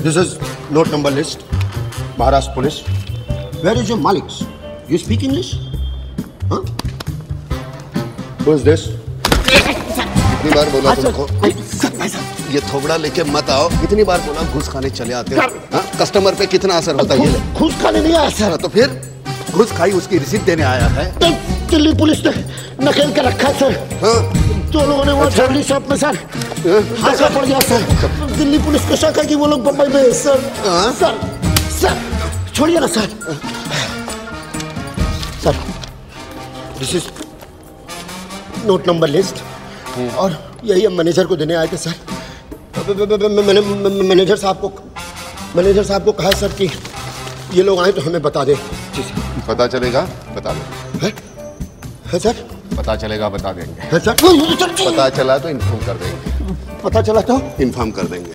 This is note number list. Maharashtra Police. Where is your Maliks? You speak English? Huh? Who is this? कितनी बार बोला तुमको ये थोबड़ा लेके मत आओ कितनी बार बोला घुस खाने चले आते हो हाँ? कस्टमर पे कितना असर होता है घुस खाने नहीं आया सर तो फिर घुस खाई उसकी रिसीप्ट देने आया है तो दिल्ली पुलिस ने नकेल के रखा है सर। हाँ? दो लोगों ने वहाँ ज्वेलरी शॉप में सर हादसा पड़ गया सर। दिल्ली पुलिस को शक है कि वो लोग बम्बई में सर। हाँ? सर सर छोड़िए ना sir. Sir this is note number list और यही हम मैनेजर को देने आए थे सर। मैंने मैनेजर साहब को मैनेजर साहब को कहा सर कि ये लोग आए तो हमें बता दें। जी सर पता चलेगा बता दो। है? है सर? पता चलेगा बता देंगे। है सर? पता चला तो इन्फॉर्म कर देंगे। पता चला तो? इन्फॉर्म कर देंगे।